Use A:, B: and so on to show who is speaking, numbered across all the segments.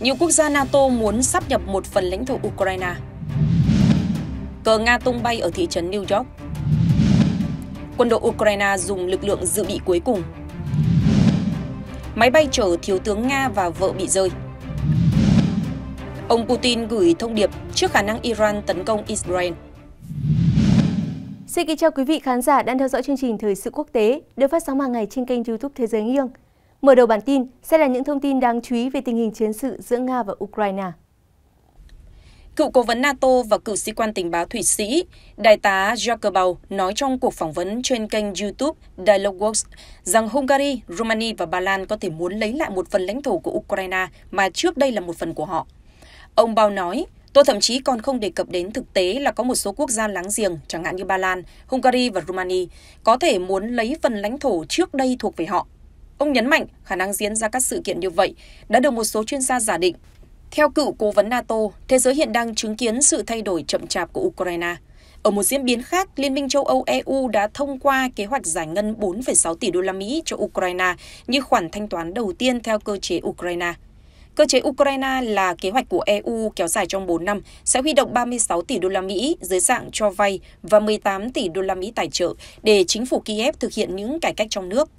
A: nhiều quốc gia NATO muốn sắp nhập một phần lãnh thổ Ukraine. Cờ Nga tung bay ở thị trấn New York. Quân đội Ukraine dùng lực lượng dự bị cuối cùng. Máy bay chở thiếu tướng Nga và vợ bị rơi. Ông Putin gửi thông điệp trước khả năng Iran tấn công Israel.
B: Xin kính chào quý vị khán giả đang theo dõi chương trình Thời sự quốc tế, được phát sóng hàng ngày trên kênh YouTube Thế giới nghiêng. Mở đầu bản tin sẽ là những thông tin đáng chú ý về tình hình chiến sự giữa Nga và Ukraine.
A: Cựu cố vấn NATO và cựu sĩ quan tình báo Thụy Sĩ, đại tá Jacobau nói trong cuộc phỏng vấn trên kênh YouTube Dialogworks rằng Hungary, Romania và Ba Lan có thể muốn lấy lại một phần lãnh thổ của Ukraine mà trước đây là một phần của họ. Ông Bao nói, Tôi thậm chí còn không đề cập đến thực tế là có một số quốc gia láng giềng, chẳng hạn như Ba Lan, Hungary và Romania, có thể muốn lấy phần lãnh thổ trước đây thuộc về họ. Ông nhấn mạnh khả năng diễn ra các sự kiện như vậy đã được một số chuyên gia giả định. Theo cựu cố vấn NATO, thế giới hiện đang chứng kiến sự thay đổi chậm chạp của Ukraine. Ở một diễn biến khác, Liên minh châu Âu EU đã thông qua kế hoạch giải ngân 4,6 tỷ đô la Mỹ cho Ukraine như khoản thanh toán đầu tiên theo cơ chế Ukraine. Cơ chế Ukraine là kế hoạch của EU kéo dài trong 4 năm, sẽ huy động 36 tỷ đô la Mỹ dưới dạng cho vay và 18 tỷ đô la Mỹ tài trợ để chính phủ Kiev thực hiện những cải cách trong nước.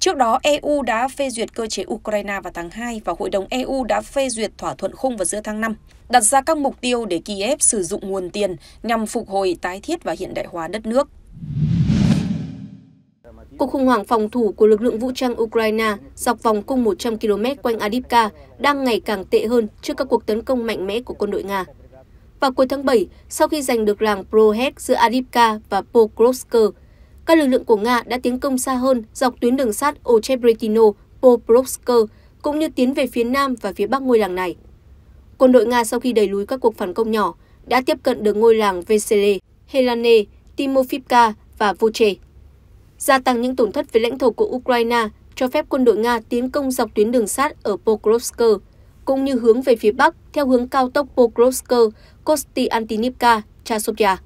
A: Trước đó, EU đã phê duyệt cơ chế Ukraine vào tháng 2 và Hội đồng EU đã phê duyệt thỏa thuận khung vào giữa tháng 5, đặt ra các mục tiêu để Kiev sử dụng nguồn tiền nhằm phục hồi tái thiết và hiện đại hóa đất nước.
B: Cuộc khủng hoảng phòng thủ của lực lượng vũ trang Ukraine dọc vòng cung 100 km quanh Adivka đang ngày càng tệ hơn trước các cuộc tấn công mạnh mẽ của quân đội Nga. Vào cuối tháng 7, sau khi giành được làng Prohet giữa Adivka và Pokrovsk, các lực lượng của Nga đã tiến công xa hơn dọc tuyến đường sắt Ochebretino, Poprovsk, cũng như tiến về phía nam và phía bắc ngôi làng này. Quân đội Nga sau khi đẩy lùi các cuộc phản công nhỏ đã tiếp cận được ngôi làng Vesele, Helane, Timofivka và Voche gia tăng những tổn thất về lãnh thổ của Ukraine cho phép quân đội Nga tiến công dọc tuyến đường sắt ở Pokrovsk, cũng như hướng về phía bắc theo hướng cao tốc Pokrovsk, Kostiantinivka, Chasovya.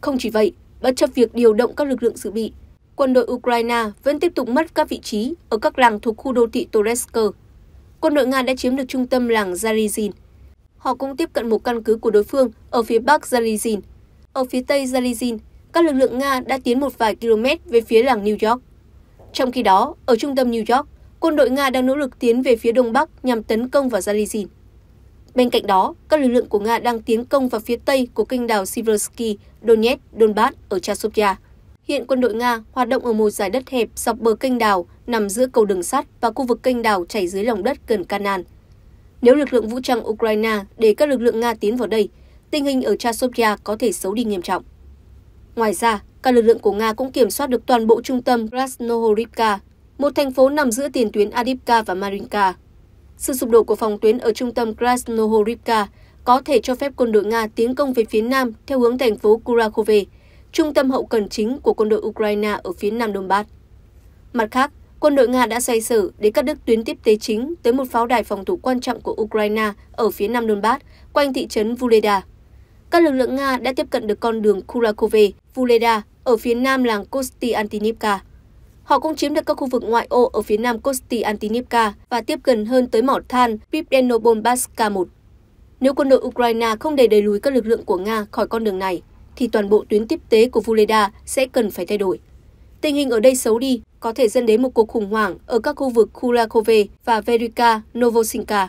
B: Không chỉ vậy, bất chấp việc điều động các lực lượng dự bị, quân đội Ukraine vẫn tiếp tục mất các vị trí ở các làng thuộc khu đô thị Toretsk. Quân đội Nga đã chiếm được trung tâm làng Zarizin. Họ cũng tiếp cận một căn cứ của đối phương ở phía bắc Zarizin. Ở phía tây Zarizin, các lực lượng Nga đã tiến một vài km về phía làng New York. Trong khi đó, ở trung tâm New York, quân đội Nga đang nỗ lực tiến về phía đông bắc nhằm tấn công vào Zarizin. Bên cạnh đó, các lực lượng của Nga đang tiến công vào phía tây của kênh đảo Siversky, Donetsk, Donbass ở Chasovia. Hiện quân đội Nga hoạt động ở một giải đất hẹp dọc bờ kênh đảo nằm giữa cầu đường sắt và khu vực kênh đảo chảy dưới lòng đất gần Kanan. Nếu lực lượng vũ trang Ukraine để các lực lượng Nga tiến vào đây, tình hình ở Chasovia có thể xấu đi nghiêm trọng. Ngoài ra, các lực lượng của Nga cũng kiểm soát được toàn bộ trung tâm Krasnohorivka, một thành phố nằm giữa tiền tuyến Adivka và Marinka. Sự sụp đổ của phòng tuyến ở trung tâm Krasnohorivka có thể cho phép quân đội Nga tiến công về phía nam theo hướng thành phố Kurakhove, trung tâm hậu cần chính của quân đội Ukraine ở phía nam Donbass. Mặt khác, quân đội Nga đã xoay sở để cắt đứt tuyến tiếp tế chính tới một pháo đài phòng thủ quan trọng của Ukraine ở phía nam Donbass, quanh thị trấn Vuleda. Các lực lượng Nga đã tiếp cận được con đường Kurakove, Vuleda ở phía nam làng kostiantinivka Antinivka. Họ cũng chiếm được các khu vực ngoại ô ở phía nam Kosti Antinivka và tiếp gần hơn tới mỏ than Pipdenobolbaska 1. Nếu quân đội Ukraine không để đẩy lùi các lực lượng của Nga khỏi con đường này, thì toàn bộ tuyến tiếp tế của Vuleda sẽ cần phải thay đổi. Tình hình ở đây xấu đi, có thể dẫn đến một cuộc khủng hoảng ở các khu vực Kulakove và Verika Novosinka.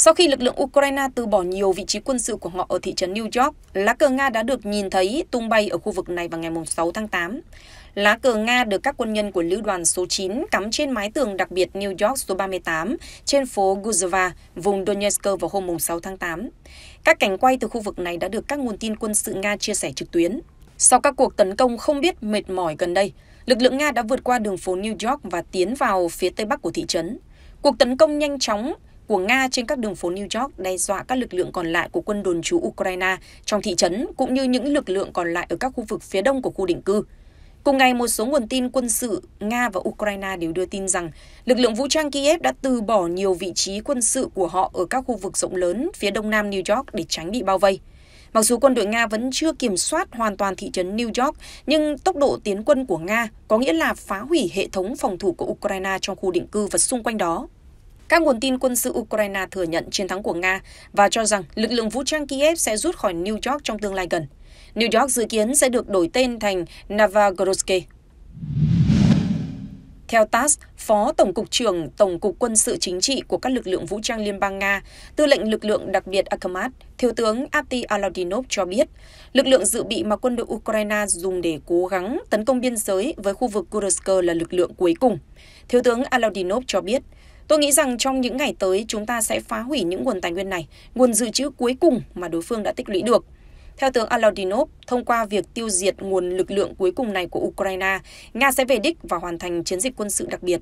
A: Sau khi lực lượng Ukraine từ bỏ nhiều vị trí quân sự của họ ở thị trấn New York, lá cờ Nga đã được nhìn thấy tung bay ở khu vực này vào ngày 6 tháng 8. Lá cờ Nga được các quân nhân của lữ đoàn số 9 cắm trên mái tường đặc biệt New York số 38 trên phố Guzova, vùng Donetsk vào hôm 6 tháng 8. Các cảnh quay từ khu vực này đã được các nguồn tin quân sự Nga chia sẻ trực tuyến. Sau các cuộc tấn công không biết mệt mỏi gần đây, lực lượng Nga đã vượt qua đường phố New York và tiến vào phía tây bắc của thị trấn. Cuộc tấn công nhanh chóng của Nga trên các đường phố New York đe dọa các lực lượng còn lại của quân đồn trú Ukraine trong thị trấn cũng như những lực lượng còn lại ở các khu vực phía đông của khu định cư. Cùng ngày, một số nguồn tin quân sự Nga và Ukraine đều đưa tin rằng lực lượng vũ trang Kiev đã từ bỏ nhiều vị trí quân sự của họ ở các khu vực rộng lớn phía đông nam New York để tránh bị bao vây. Mặc dù quân đội Nga vẫn chưa kiểm soát hoàn toàn thị trấn New York, nhưng tốc độ tiến quân của Nga có nghĩa là phá hủy hệ thống phòng thủ của Ukraine trong khu định cư và xung quanh đó. Các nguồn tin quân sự Ukraine thừa nhận chiến thắng của Nga và cho rằng lực lượng vũ trang Kiev sẽ rút khỏi New York trong tương lai gần. New York dự kiến sẽ được đổi tên thành Novagorsk. Theo TASS, Phó Tổng cục trưởng Tổng cục Quân sự Chính trị của các lực lượng vũ trang Liên bang Nga, tư lệnh lực lượng đặc biệt Akhmat, Thiếu tướng Ati Aladinov cho biết, lực lượng dự bị mà quân đội Ukraine dùng để cố gắng tấn công biên giới với khu vực Kursk là lực lượng cuối cùng. Thiếu tướng Aladinov cho biết, Tôi nghĩ rằng trong những ngày tới chúng ta sẽ phá hủy những nguồn tài nguyên này, nguồn dự trữ cuối cùng mà đối phương đã tích lũy được. Theo tướng Aladinov, thông qua việc tiêu diệt nguồn lực lượng cuối cùng này của Ukraine, Nga sẽ về đích và hoàn thành chiến dịch quân sự đặc biệt.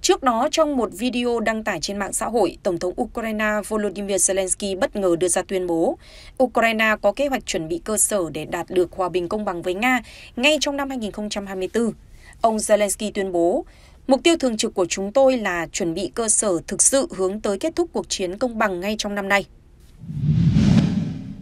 A: Trước đó, trong một video đăng tải trên mạng xã hội, Tổng thống Ukraine Volodymyr Zelensky bất ngờ đưa ra tuyên bố Ukraine có kế hoạch chuẩn bị cơ sở để đạt được hòa bình công bằng với Nga ngay trong năm 2024. Ông Zelensky tuyên bố, Mục tiêu thường trực của chúng tôi là chuẩn bị cơ sở thực sự hướng tới kết thúc cuộc chiến công bằng ngay trong năm nay.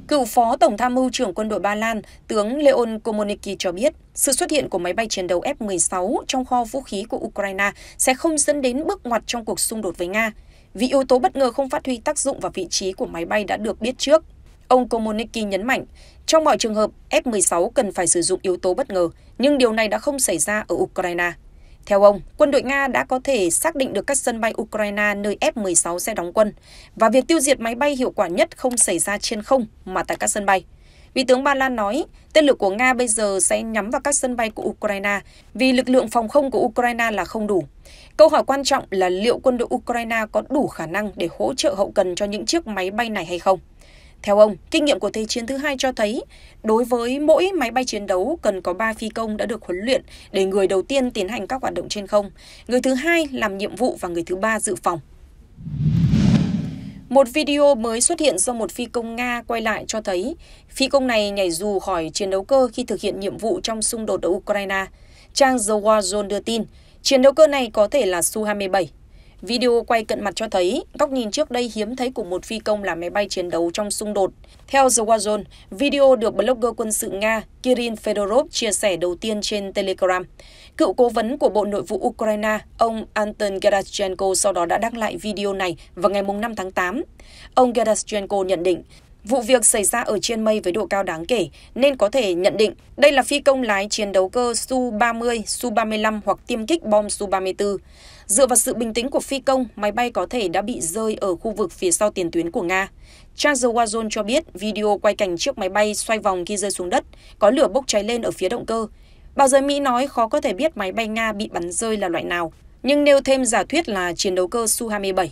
A: Cựu Phó Tổng tham mưu trưởng quân đội Ba Lan, tướng Leon Komoniki cho biết, sự xuất hiện của máy bay chiến đấu F-16 trong kho vũ khí của Ukraine sẽ không dẫn đến bước ngoặt trong cuộc xung đột với Nga, vì yếu tố bất ngờ không phát huy tác dụng và vị trí của máy bay đã được biết trước. Ông Komoniki nhấn mạnh, trong mọi trường hợp, F-16 cần phải sử dụng yếu tố bất ngờ, nhưng điều này đã không xảy ra ở Ukraine. Theo ông, quân đội Nga đã có thể xác định được các sân bay Ukraine nơi F-16 sẽ đóng quân, và việc tiêu diệt máy bay hiệu quả nhất không xảy ra trên không mà tại các sân bay. Vị tướng Ba Lan nói, tên lửa của Nga bây giờ sẽ nhắm vào các sân bay của Ukraine vì lực lượng phòng không của Ukraine là không đủ. Câu hỏi quan trọng là liệu quân đội Ukraine có đủ khả năng để hỗ trợ hậu cần cho những chiếc máy bay này hay không? Theo ông, kinh nghiệm của Thế chiến thứ hai cho thấy, đối với mỗi máy bay chiến đấu cần có 3 phi công đã được huấn luyện để người đầu tiên tiến hành các hoạt động trên không, người thứ hai làm nhiệm vụ và người thứ ba dự phòng. Một video mới xuất hiện do một phi công Nga quay lại cho thấy phi công này nhảy dù khỏi chiến đấu cơ khi thực hiện nhiệm vụ trong xung đột ở Ukraine. Trang The War Zone đưa tin, chiến đấu cơ này có thể là Su-27. Video quay cận mặt cho thấy góc nhìn trước đây hiếm thấy của một phi công làm máy bay chiến đấu trong xung đột. Theo The Wazon, video được blogger quân sự Nga Kirin Fedorov chia sẻ đầu tiên trên Telegram. Cựu cố vấn của Bộ Nội vụ Ukraine, ông Anton Gerashchenko sau đó đã đăng lại video này vào ngày 5 tháng 8. Ông Gerashchenko nhận định, Vụ việc xảy ra ở trên mây với độ cao đáng kể, nên có thể nhận định đây là phi công lái chiến đấu cơ Su-30, Su-35 hoặc tiêm kích bom Su-34. Dựa vào sự bình tĩnh của phi công, máy bay có thể đã bị rơi ở khu vực phía sau tiền tuyến của Nga. Charles Wazon cho biết video quay cảnh chiếc máy bay xoay vòng khi rơi xuống đất, có lửa bốc cháy lên ở phía động cơ. Báo giới Mỹ nói khó có thể biết máy bay Nga bị bắn rơi là loại nào, nhưng nêu thêm giả thuyết là chiến đấu cơ Su-27.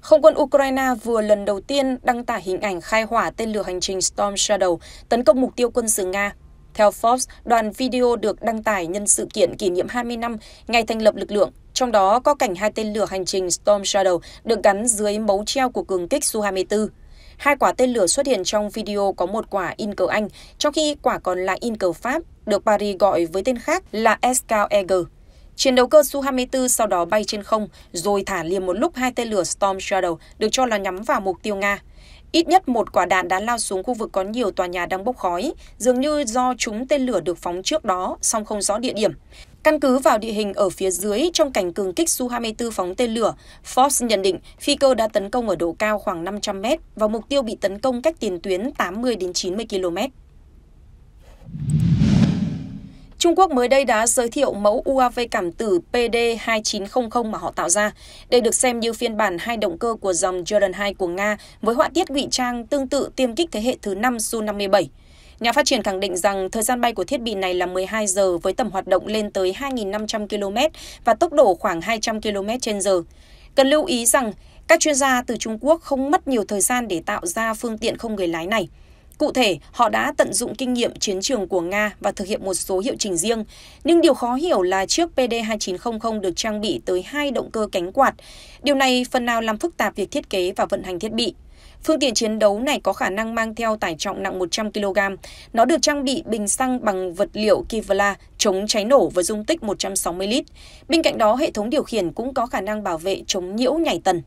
A: Không quân Ukraine vừa lần đầu tiên đăng tải hình ảnh khai hỏa tên lửa hành trình Storm Shadow tấn công mục tiêu quân sự Nga. Theo Forbes, đoạn video được đăng tải nhân sự kiện kỷ niệm 20 năm ngày thành lập lực lượng, trong đó có cảnh hai tên lửa hành trình Storm Shadow được gắn dưới mấu treo của cường kích Su-24. Hai quả tên lửa xuất hiện trong video có một quả in cờ Anh, trong khi quả còn lại in cờ Pháp, được Paris gọi với tên khác là Escal Eagle. Chiến đấu cơ Su-24 sau đó bay trên không, rồi thả liền một lúc hai tên lửa Storm Shadow được cho là nhắm vào mục tiêu Nga. Ít nhất một quả đạn đã lao xuống khu vực có nhiều tòa nhà đang bốc khói, dường như do chúng tên lửa được phóng trước đó, song không rõ địa điểm. Căn cứ vào địa hình ở phía dưới trong cảnh cường kích Su-24 phóng tên lửa, Fox nhận định phi cơ đã tấn công ở độ cao khoảng 500 m và mục tiêu bị tấn công cách tiền tuyến 80 đến 90 km. Trung Quốc mới đây đã giới thiệu mẫu UAV cảm tử PD2900 mà họ tạo ra. Đây được xem như phiên bản hai động cơ của dòng Jordan 2 của Nga với họa tiết ngụy trang tương tự tiêm kích thế hệ thứ 5 Su-57. Nhà phát triển khẳng định rằng thời gian bay của thiết bị này là 12 giờ với tầm hoạt động lên tới 2.500 km và tốc độ khoảng 200 km h Cần lưu ý rằng các chuyên gia từ Trung Quốc không mất nhiều thời gian để tạo ra phương tiện không người lái này. Cụ thể, họ đã tận dụng kinh nghiệm chiến trường của Nga và thực hiện một số hiệu chỉnh riêng. Nhưng điều khó hiểu là chiếc PD2900 được trang bị tới hai động cơ cánh quạt. Điều này phần nào làm phức tạp việc thiết kế và vận hành thiết bị. Phương tiện chiến đấu này có khả năng mang theo tải trọng nặng 100 kg. Nó được trang bị bình xăng bằng vật liệu Kevlar chống cháy nổ với dung tích 160 lít. Bên cạnh đó, hệ thống điều khiển cũng có khả năng bảo vệ chống nhiễu nhảy tần.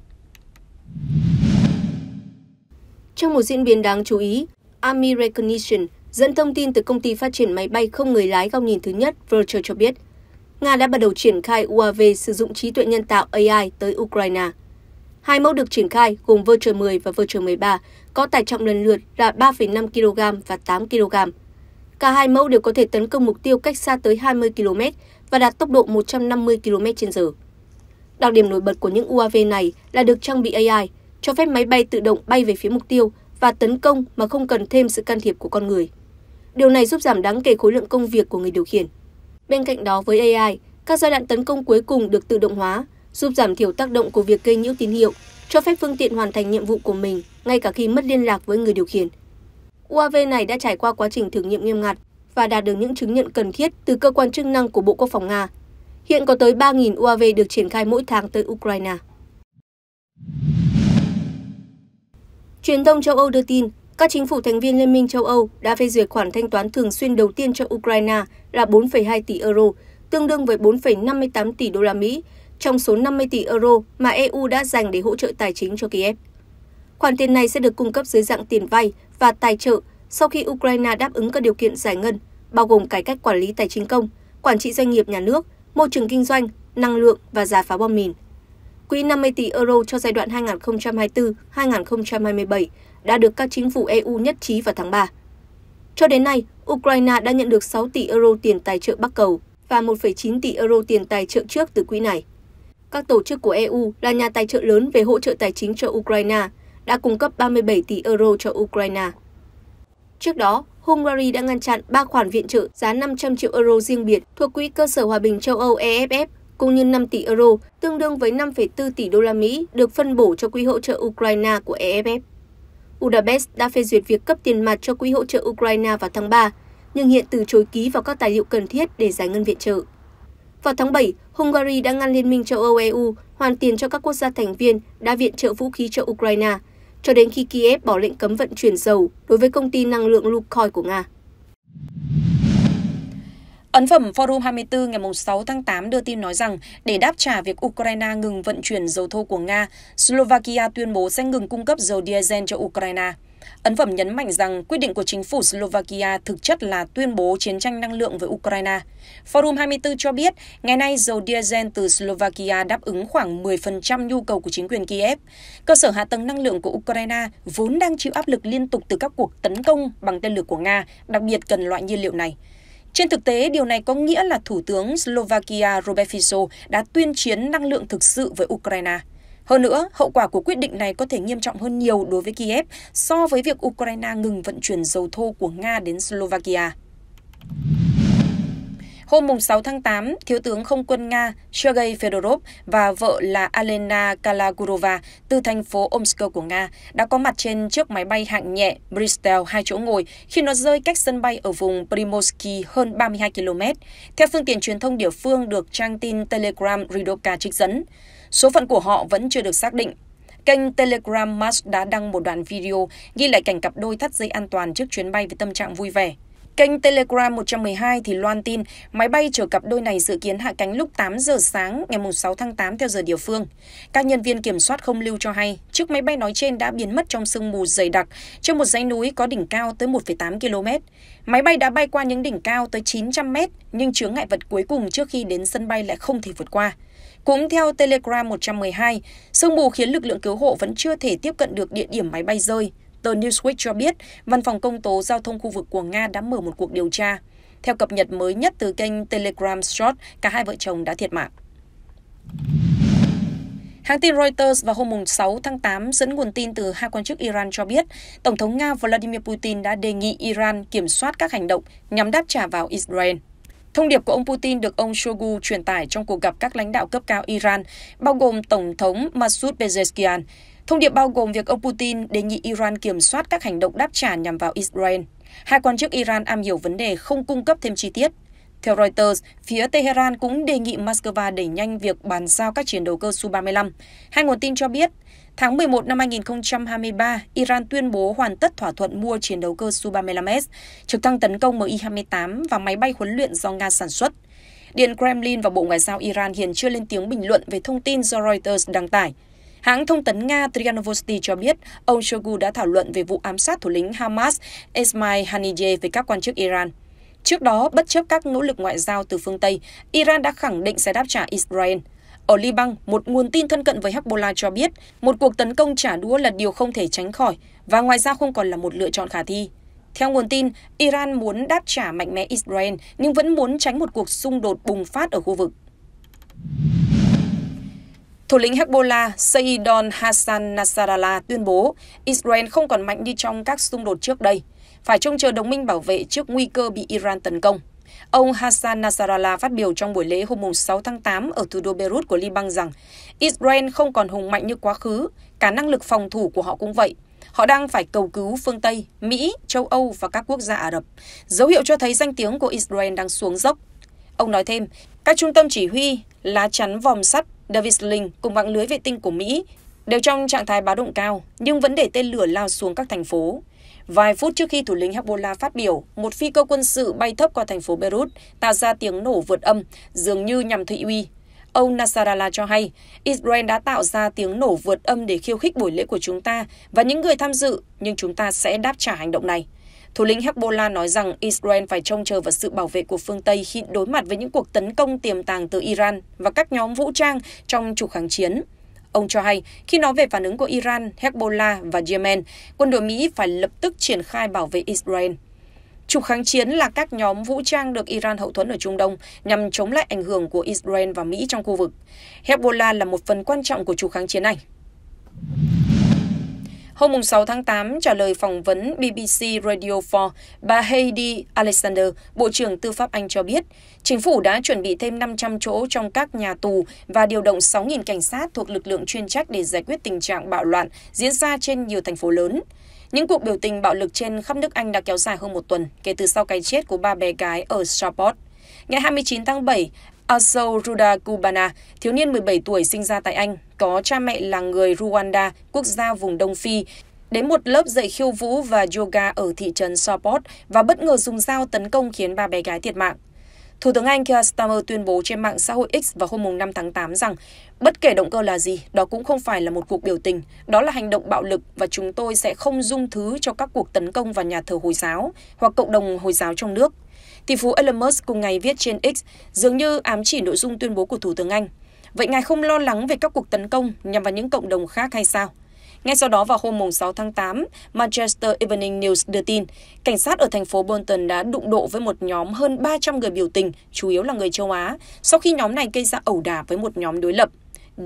B: Trong một diễn biến đáng chú ý, Army Recognition dẫn thông tin từ công ty phát triển máy bay không người lái góc nhìn thứ nhất Virtual cho biết, Nga đã bắt đầu triển khai UAV sử dụng trí tuệ nhân tạo AI tới Ukraine. Hai mẫu được triển khai gồm Virtual 10 và Virtual 13 có tải trọng lần lượt là 3,5 kg và 8 kg. Cả hai mẫu đều có thể tấn công mục tiêu cách xa tới 20 km và đạt tốc độ 150 km/h. Đặc điểm nổi bật của những UAV này là được trang bị AI, cho phép máy bay tự động bay về phía mục tiêu và tấn công mà không cần thêm sự can thiệp của con người. Điều này giúp giảm đáng kể khối lượng công việc của người điều khiển. Bên cạnh đó với AI, các giai đoạn tấn công cuối cùng được tự động hóa, giúp giảm thiểu tác động của việc gây nhiễu tín hiệu, cho phép phương tiện hoàn thành nhiệm vụ của mình ngay cả khi mất liên lạc với người điều khiển. UAV này đã trải qua quá trình thử nghiệm nghiêm ngặt và đạt được những chứng nhận cần thiết từ cơ quan chức năng của Bộ Quốc phòng Nga. Hiện có tới 3.000 UAV được triển khai mỗi tháng tới Ukraine. Truyền thông châu Âu đưa tin, các chính phủ thành viên Liên minh châu Âu đã phê duyệt khoản thanh toán thường xuyên đầu tiên cho Ukraine là 4,2 tỷ euro, tương đương với 4,58 tỷ đô la Mỹ, trong số 50 tỷ euro mà EU đã dành để hỗ trợ tài chính cho Kiev. Khoản tiền này sẽ được cung cấp dưới dạng tiền vay và tài trợ sau khi Ukraine đáp ứng các điều kiện giải ngân, bao gồm cải cách quản lý tài chính công, quản trị doanh nghiệp nhà nước, môi trường kinh doanh, năng lượng và giả phá bom mìn. Quỹ 50 tỷ euro cho giai đoạn 2024-2027 đã được các chính phủ EU nhất trí vào tháng 3. Cho đến nay, Ukraine đã nhận được 6 tỷ euro tiền tài trợ Bắc Cầu và 1,9 tỷ euro tiền tài trợ trước từ quỹ này. Các tổ chức của EU là nhà tài trợ lớn về hỗ trợ tài chính cho Ukraine, đã cung cấp 37 tỷ euro cho Ukraine. Trước đó, Hungary đã ngăn chặn 3 khoản viện trợ giá 500 triệu euro riêng biệt thuộc Quỹ cơ sở hòa bình châu Âu EFF cũng như 5 tỷ euro, tương đương với 5,4 tỷ đô la Mỹ được phân bổ cho quỹ hỗ trợ Ukraine của EFF. Budapest đã phê duyệt việc cấp tiền mặt cho quỹ hỗ trợ Ukraine vào tháng 3, nhưng hiện từ chối ký vào các tài liệu cần thiết để giải ngân viện trợ. Vào tháng 7, Hungary đã ngăn Liên minh châu Âu EU hoàn tiền cho các quốc gia thành viên đã viện trợ vũ khí cho Ukraine, cho đến khi Kiev bỏ lệnh cấm vận chuyển dầu đối với công ty năng lượng Lukoil của Nga.
A: Ấn phẩm Forum 24 ngày 6 tháng 8 đưa tin nói rằng để đáp trả việc Ukraine ngừng vận chuyển dầu thô của Nga, Slovakia tuyên bố sẽ ngừng cung cấp dầu diesel cho Ukraine. Ấn phẩm nhấn mạnh rằng quyết định của chính phủ Slovakia thực chất là tuyên bố chiến tranh năng lượng với Ukraine. Forum 24 cho biết, ngày nay dầu diesel từ Slovakia đáp ứng khoảng 10% nhu cầu của chính quyền Kiev. Cơ sở hạ tầng năng lượng của Ukraine vốn đang chịu áp lực liên tục từ các cuộc tấn công bằng tên lửa của Nga, đặc biệt cần loại nhiên liệu này. Trên thực tế, điều này có nghĩa là Thủ tướng Slovakia Robert Fico đã tuyên chiến năng lượng thực sự với Ukraine. Hơn nữa, hậu quả của quyết định này có thể nghiêm trọng hơn nhiều đối với Kiev so với việc Ukraine ngừng vận chuyển dầu thô của Nga đến Slovakia. Hôm 6 tháng 8, Thiếu tướng không quân Nga Sergei Fedorov và vợ là Alena Kalagurova từ thành phố Omsk của Nga đã có mặt trên chiếc máy bay hạng nhẹ Bristol hai chỗ ngồi khi nó rơi cách sân bay ở vùng Primorsky hơn 32 km, theo phương tiện truyền thông địa phương được trang tin Telegram Ridoka trích dẫn. Số phận của họ vẫn chưa được xác định. Kênh Telegram Mars đã đăng một đoạn video ghi lại cảnh cặp đôi thắt dây an toàn trước chuyến bay với tâm trạng vui vẻ. Kênh Telegram 112 thì loan tin máy bay chở cặp đôi này dự kiến hạ cánh lúc 8 giờ sáng ngày 6 tháng 8 theo giờ địa phương. Các nhân viên kiểm soát không lưu cho hay, chiếc máy bay nói trên đã biến mất trong sương mù dày đặc trên một dãy núi có đỉnh cao tới 1,8 km. Máy bay đã bay qua những đỉnh cao tới 900 m nhưng chướng ngại vật cuối cùng trước khi đến sân bay lại không thể vượt qua. Cũng theo Telegram 112, sương mù khiến lực lượng cứu hộ vẫn chưa thể tiếp cận được địa điểm máy bay rơi. Tờ Newsweek cho biết, Văn phòng công tố giao thông khu vực của Nga đã mở một cuộc điều tra. Theo cập nhật mới nhất từ kênh Telegram Short, cả hai vợ chồng đã thiệt mạng. Hãng tin Reuters vào hôm 6 tháng 8 dẫn nguồn tin từ hai quan chức Iran cho biết, Tổng thống Nga Vladimir Putin đã đề nghị Iran kiểm soát các hành động nhằm đáp trả vào Israel. Thông điệp của ông Putin được ông Shoigu truyền tải trong cuộc gặp các lãnh đạo cấp cao Iran, bao gồm Tổng thống Masoud Pezeshkian. Thông điệp bao gồm việc ông Putin đề nghị Iran kiểm soát các hành động đáp trả nhằm vào Israel. Hai quan chức Iran am hiểu vấn đề không cung cấp thêm chi tiết. Theo Reuters, phía Tehran cũng đề nghị Moscow đẩy nhanh việc bàn giao các chiến đấu cơ Su-35. Hai nguồn tin cho biết, tháng 11 năm 2023, Iran tuyên bố hoàn tất thỏa thuận mua chiến đấu cơ Su-35S, trực thăng tấn công Mi-28 và máy bay huấn luyện do Nga sản xuất. Điện Kremlin và Bộ Ngoại giao Iran hiện chưa lên tiếng bình luận về thông tin do Reuters đăng tải. Hãng thông tấn Nga Trianovosti cho biết ông Shoigu đã thảo luận về vụ ám sát thủ lĩnh Hamas Ismail Haniyeh với các quan chức Iran. Trước đó, bất chấp các nỗ lực ngoại giao từ phương Tây, Iran đã khẳng định sẽ đáp trả Israel. Ở Liban, một nguồn tin thân cận với Hezbollah cho biết một cuộc tấn công trả đũa là điều không thể tránh khỏi và ngoài ra không còn là một lựa chọn khả thi. Theo nguồn tin, Iran muốn đáp trả mạnh mẽ Israel nhưng vẫn muốn tránh một cuộc xung đột bùng phát ở khu vực. Thủ lĩnh Hezbollah Saidon Hassan Nasrallah tuyên bố Israel không còn mạnh như trong các xung đột trước đây, phải trông chờ đồng minh bảo vệ trước nguy cơ bị Iran tấn công. Ông Hassan Nasrallah phát biểu trong buổi lễ hôm 6 tháng 8 ở thủ đô Beirut của Liban rằng Israel không còn hùng mạnh như quá khứ, cả năng lực phòng thủ của họ cũng vậy. Họ đang phải cầu cứu phương Tây, Mỹ, châu Âu và các quốc gia Ả Rập. Dấu hiệu cho thấy danh tiếng của Israel đang xuống dốc. Ông nói thêm, các trung tâm chỉ huy, lá chắn vòm sắt, Davis Link cùng mạng lưới vệ tinh của Mỹ đều trong trạng thái báo động cao, nhưng vẫn để tên lửa lao xuống các thành phố. Vài phút trước khi thủ lĩnh Hezbollah phát biểu, một phi cơ quân sự bay thấp qua thành phố Beirut tạo ra tiếng nổ vượt âm, dường như nhằm thị uy. Ông Nasrallah cho hay, Israel đã tạo ra tiếng nổ vượt âm để khiêu khích buổi lễ của chúng ta và những người tham dự, nhưng chúng ta sẽ đáp trả hành động này. Thủ lĩnh Hezbollah nói rằng Israel phải trông chờ vào sự bảo vệ của phương Tây khi đối mặt với những cuộc tấn công tiềm tàng từ Iran và các nhóm vũ trang trong trục kháng chiến. Ông cho hay, khi nói về phản ứng của Iran, Hezbollah và Yemen, quân đội Mỹ phải lập tức triển khai bảo vệ Israel. Trục kháng chiến là các nhóm vũ trang được Iran hậu thuẫn ở Trung Đông nhằm chống lại ảnh hưởng của Israel và Mỹ trong khu vực. Hezbollah là một phần quan trọng của trục kháng chiến này. Hôm 6 tháng 8, trả lời phỏng vấn BBC Radio 4, bà Heidi Alexander, Bộ trưởng Tư pháp Anh cho biết, chính phủ đã chuẩn bị thêm 500 chỗ trong các nhà tù và điều động 6.000 cảnh sát thuộc lực lượng chuyên trách để giải quyết tình trạng bạo loạn diễn ra trên nhiều thành phố lớn. Những cuộc biểu tình bạo lực trên khắp nước Anh đã kéo dài hơn một tuần kể từ sau cái chết của ba bé gái ở Stockport. Ngày 29 tháng 7, Aso Ruda Kubana, thiếu niên 17 tuổi sinh ra tại Anh, có cha mẹ là người Rwanda, quốc gia vùng Đông Phi, đến một lớp dạy khiêu vũ và yoga ở thị trấn Sopot và bất ngờ dùng dao tấn công khiến ba bé gái thiệt mạng. Thủ tướng Anh Keir Starmer tuyên bố trên mạng xã hội X vào hôm 5 tháng 8 rằng bất kể động cơ là gì, đó cũng không phải là một cuộc biểu tình, đó là hành động bạo lực và chúng tôi sẽ không dung thứ cho các cuộc tấn công vào nhà thờ Hồi giáo hoặc cộng đồng Hồi giáo trong nước. Tỷ phú Elon Musk cùng ngày viết trên X dường như ám chỉ nội dung tuyên bố của Thủ tướng Anh. Vậy ngài không lo lắng về các cuộc tấn công nhằm vào những cộng đồng khác hay sao? Ngay sau đó vào hôm 6 tháng 8, Manchester Evening News đưa tin, cảnh sát ở thành phố Bolton đã đụng độ với một nhóm hơn 300 người biểu tình, chủ yếu là người châu Á, sau khi nhóm này gây ra ẩu đả với một nhóm đối lập.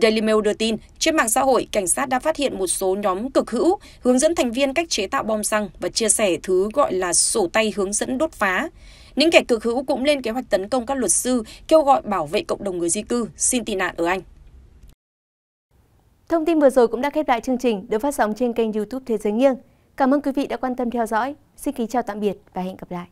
A: Daily Mail đưa tin, trên mạng xã hội, cảnh sát đã phát hiện một số nhóm cực hữu hướng dẫn thành viên cách chế tạo bom xăng và chia sẻ thứ gọi là sổ tay hướng dẫn đốt phá. Những kẻ cực hữu cũng lên kế hoạch tấn công các luật sư, kêu gọi bảo vệ cộng đồng người di cư, xin tị nạn ở Anh.
B: Thông tin vừa rồi cũng đã khép lại chương trình được phát sóng trên kênh youtube Thế giới nghiêng. Cảm ơn quý vị đã quan tâm theo dõi. Xin kính chào tạm biệt và hẹn gặp lại.